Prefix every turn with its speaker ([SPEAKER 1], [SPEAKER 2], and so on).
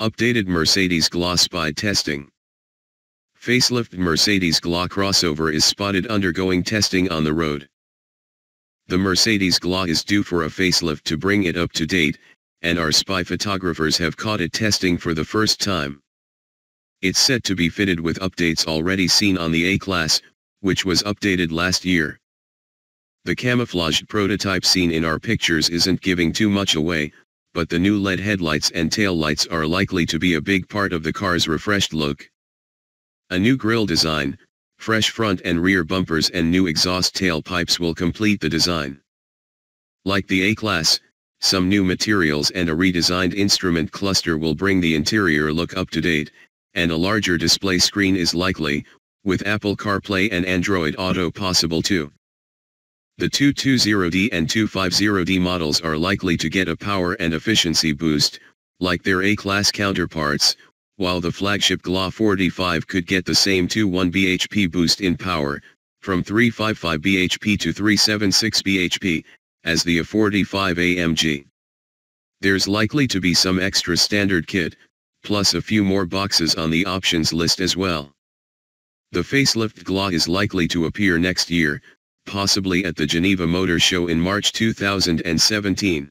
[SPEAKER 1] Updated Mercedes GLA Speed Testing Facelift Mercedes GLA crossover is spotted undergoing testing on the road. The Mercedes GLA is due for a facelift to bring it up to date, and our spy photographers have caught it testing for the first time. It's set to be fitted with updates already seen on the A-Class, which was updated last year. The camouflaged prototype seen in our pictures isn't giving too much away, but the new LED headlights and taillights are likely to be a big part of the car's refreshed look. A new grille design, fresh front and rear bumpers and new exhaust tail pipes will complete the design. Like the A-Class, some new materials and a redesigned instrument cluster will bring the interior look up to date, and a larger display screen is likely, with Apple CarPlay and Android Auto possible too. The 220D and 250D models are likely to get a power and efficiency boost, like their A-class counterparts, while the flagship GLA 45 could get the same 21 bhp boost in power, from 355 bhp to 376 bhp, as the A45 AMG. There's likely to be some extra standard kit, plus a few more boxes on the options list as well. The facelift GLA is likely to appear next year, possibly at the Geneva Motor Show in March 2017.